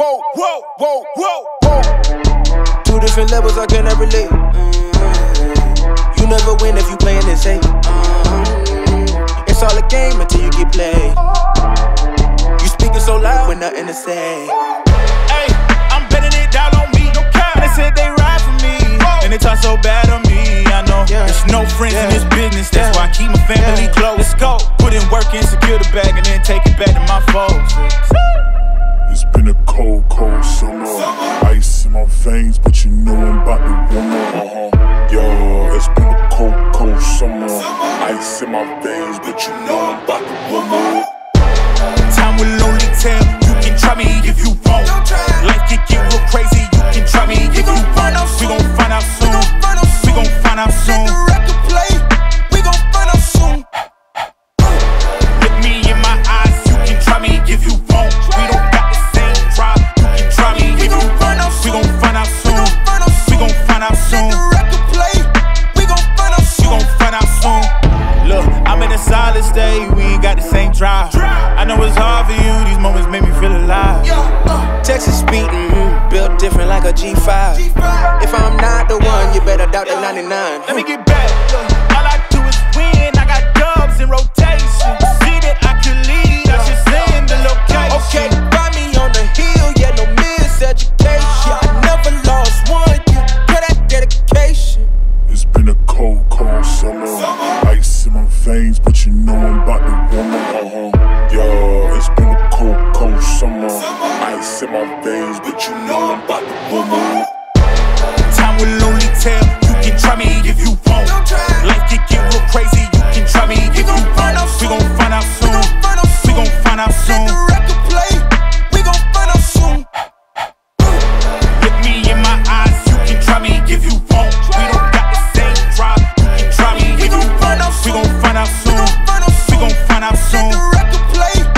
whoa, whoa, whoa, whoa, whoa. Two different levels I cannot relate. Mm-hmm. You never win if you playing it safe. Mm-hmm. It's all a game until you get played. You speaking so loud with nothing to say. Hey, I'm betting it down on me. And they said they ride for me. And they talk so bad on me. I know Yeah. there's no friends in this business. That's Yeah. why I keep my family Yeah. close. Let's go. Put in work and secure the bag and then take it back to my folks. Veins, but you know I'm about to warm up. Uh-huh. Yo, it's been a cold, cold summer. Ice in my veins, but you know I'm about to warm up. Time will only tell. Gon' find out soon. We gon' find out soon. Look, I'm in a solid state. We ain't got the same drive. I know it's hard for you. These moments make me feel alive. Texas beating, mm, built different like a G5. If I'm not the one, you better doubt the 99. Let me get cold, cold summer. Ice in my veins, but you know I'm about to warm up. Uh-huh. Yeah, it's been a cold, cold summer. Ice in my veins, but you know I'm about to warm up. Time will only tell. soon. We gon' find out soon.